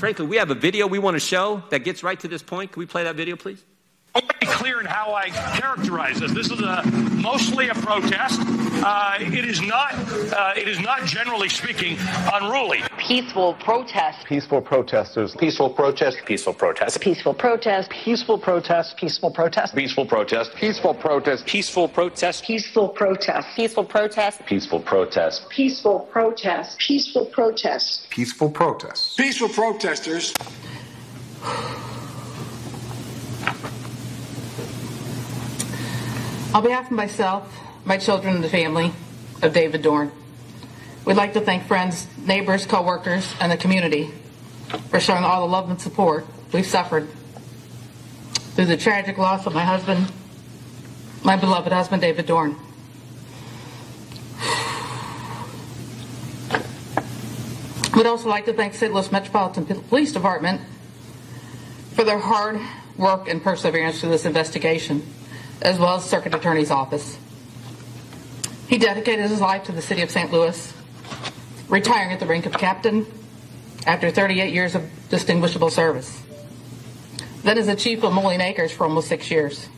Frankly, we have a video we want to show that gets right to this point. Can we play that video, please? I want to be clear in how I characterize this. This is a, mostly a protest. Uh, it is not. Uh, it is not, generally speaking, unruly. Peaceful protest. Peaceful protesters. Peaceful protest. Peaceful protest. Peaceful protest. Peaceful protest. Peaceful protest. Peaceful protest. Peaceful protest. Peaceful protest. Peaceful protest. Peaceful protest. Peaceful protest. Peaceful protest. Peaceful protest. Peaceful protests. Peaceful protesters. On behalf of myself, my children, and the family of David Dorn, we'd like to thank friends, neighbors, coworkers, and the community for showing all the love and support we've suffered through the tragic loss of my husband, my beloved husband, David Dorn. We'd also like to thank St. Louis Metropolitan Police Department for their hard work and perseverance through this investigation as well as Circuit Attorney's Office. He dedicated his life to the city of St. Louis, retiring at the rank of captain after 38 years of distinguishable service. Then as a chief of Moline Acres for almost six years.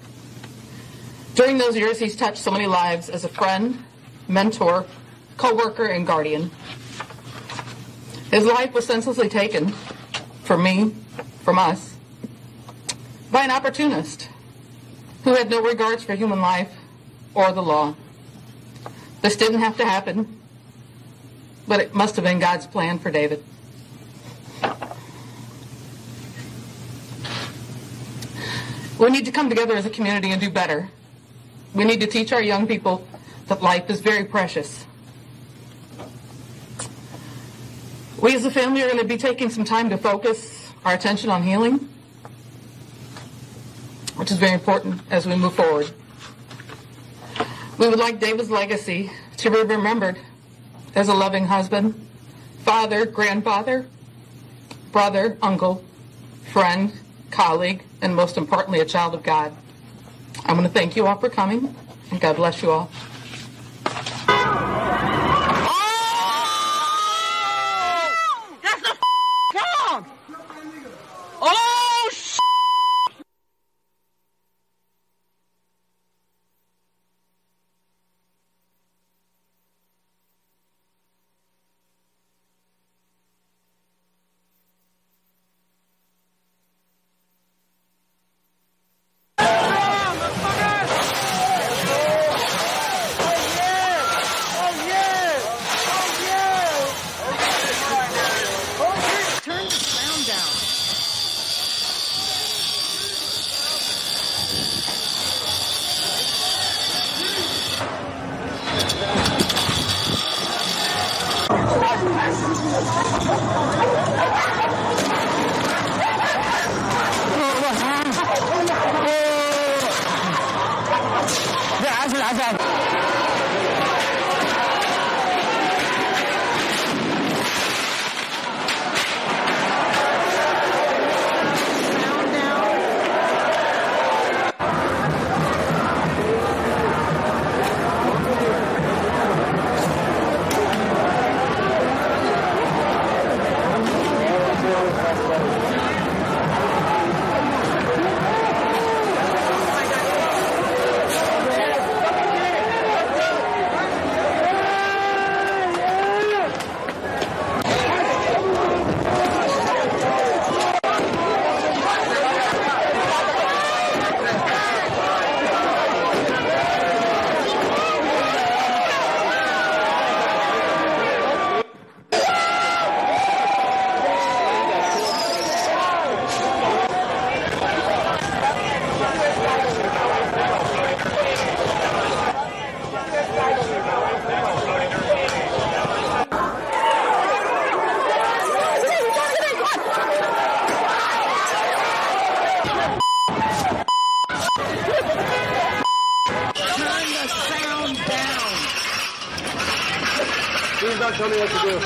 During those years, he's touched so many lives as a friend, mentor, co-worker, and guardian. His life was senselessly taken from me, from us, by an opportunist who had no regards for human life or the law. This didn't have to happen, but it must have been God's plan for David. We need to come together as a community and do better. We need to teach our young people that life is very precious. We as a family are going to be taking some time to focus our attention on healing which is very important as we move forward. We would like David's legacy to be remembered as a loving husband, father, grandfather, brother, uncle, friend, colleague, and most importantly, a child of God. I want to thank you all for coming, and God bless you all. I got Arkanızdan çalıyor çıkıyor.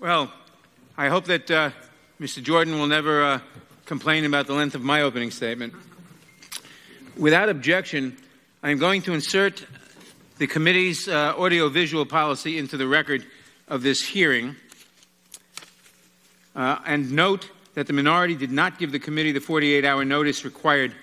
Well, I hope that uh, Mr. Jordan will never uh, complain about the length of my opening statement. Without objection, I am going to insert the committee's uh, audiovisual policy into the record of this hearing uh, and note that the minority did not give the committee the 48 hour notice required